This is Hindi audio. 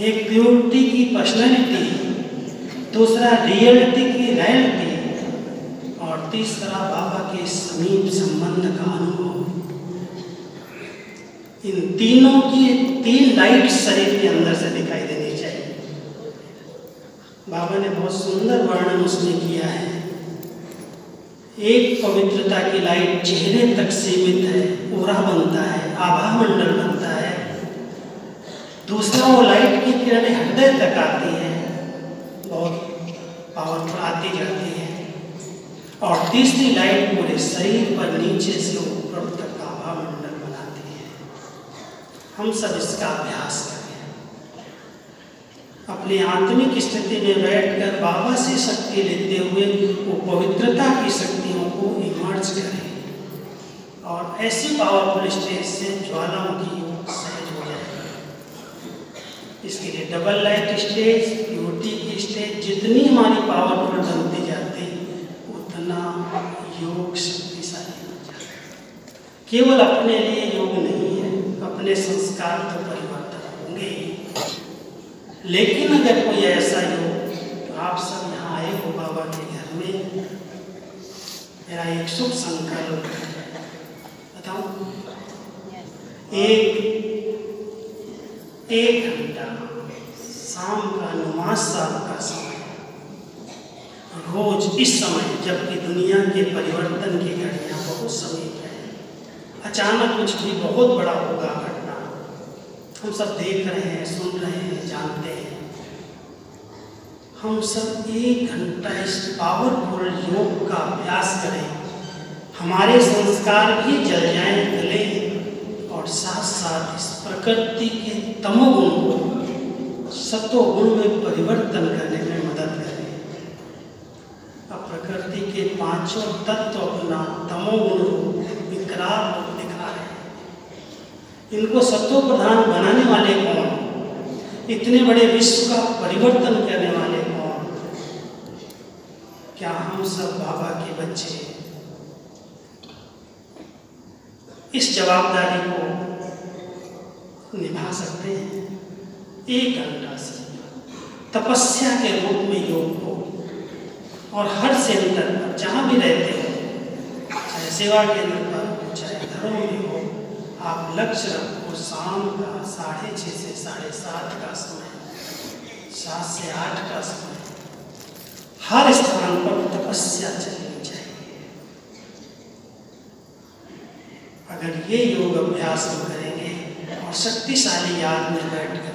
एक प्योरिटी की पर्सनैलिटी दूसरा रियलिटी की रियलिटी और तीसरा बाबा के समीप संबंध का अनुभव इन तीनों की तीन लाइट शरीर के अंदर से दिखाई देनी चाहिए। बाबा ने बहुत सुंदर वर्णन उसने किया है। एक पवित्रता की लाइट चेहरे तक सीमित है ओरा बनता है, आभा मंडल बनता है दूसरा वो लाइट की किरणें हृदय तक आती है बहुत पावरफुल आती जाती है। और तीसरी लाइट पूरे शरीर पर नीचे से ऊपर तक आभा मंडल बनाती है। हम सब इसका अभ्यास करें। अपनी आत्मिक स्थिति में बैठकर बाबा से शक्ति लेते हुए वो पवित्रता की शक्तियों को इमर्ज करें। और ऐसी पावरफुल स्टेज से हो जाए इसके लिए डबल लाइट स्टेज प्योरिटी की स्टेज जितनी हमारी पावरफुल बनती जाती, उतना योग शक्तिशाली हो जाता केवल अपने लिए योग नहीं है, अपने संस्कार तो परिवर्तन होंगे लेकिन अगर कोई ऐसा योग तो आप सब यहाँ आए हो बाबा के घर में। मेरा एक शुभ संकल्प बताऊँ? एक एक घंटा शाम का नमाज़ साहब का समय। रोज इस समय, जबकि दुनिया के परिवर्तन की घटना बहुत समीप है। अचानक कुछ भी बहुत बड़ा होगा घटना। हम सब देख रहे हैं, सुन रहे हैं, जानते हैं। हम सब एक घंटा इस पावरफुल योग का अभ्यास करें। हमारे संस्कार भी जल जाएँ, गले और साथ साथ इस प्रकृति के तमोगुण को सतोगुण में परिवर्तन करने में मदद करें अब प्रकृति के पाँचों तत्व अपना तमोगुण विकराल रूप दिखा रहे इनको सत्व प्रधान बनाने वाले कौन? इतने बड़े विश्व का परिवर्तन करने वाले कौन? क्या हम सब बाबा के बच्चे इस जवाबदारी को निभा सकते हैं। एक घंटा से तपस्या के रूप में योग को और हर सेंटर पर जहाँ भी रहते हो, चाहे सेवा केंद्र पर चाहे घरों में हो, आप लक्ष्य रखो, शाम का साढ़े छः से साढ़े सात का समय, सात से आठ का समय। हर स्थान पर तपस्या चलनी चाहिए। अगर ये योग अभ्यास हम करेंगे और शक्तिशाली याद में बैठ कर